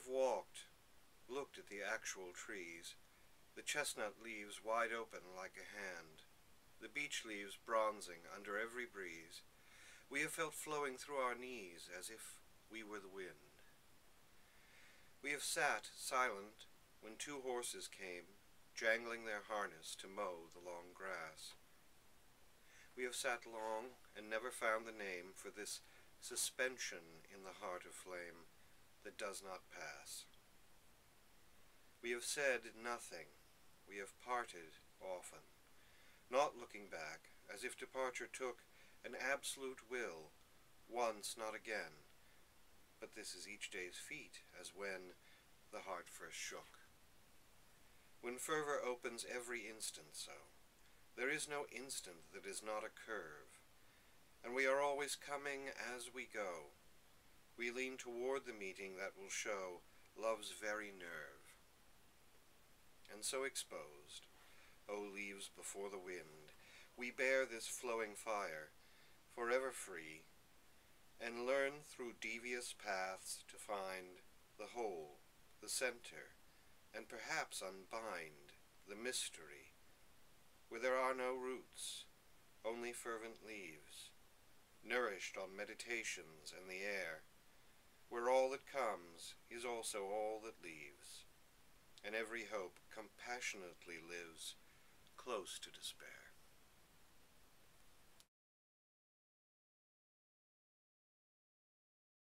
have walked, looked at the actual trees, the chestnut leaves wide open like a hand, the beech leaves bronzing under every breeze, we have felt flowing through our knees as if we were the wind. We have sat silent when two horses came, jangling their harness to mow the long grass. We have sat long and never found the name for this suspension in the heart of flame that does not pass. We have said nothing, we have parted often, not looking back, as if departure took an absolute will, once, not again, but this is each day's feat, as when the heart first shook. When fervor opens every instant so, there is no instant that is not a curve, and we are always coming as we go. We lean toward the meeting that will show love's very nerve. And so exposed, O leaves before the wind, we bear this flowing fire, forever free, and learn through devious paths to find the whole, the center, and perhaps unbind the mystery, where there are no roots, only fervent leaves, nourished on meditations and the air, where all that comes is also all that leaves, and every hope compassionately lives close to despair.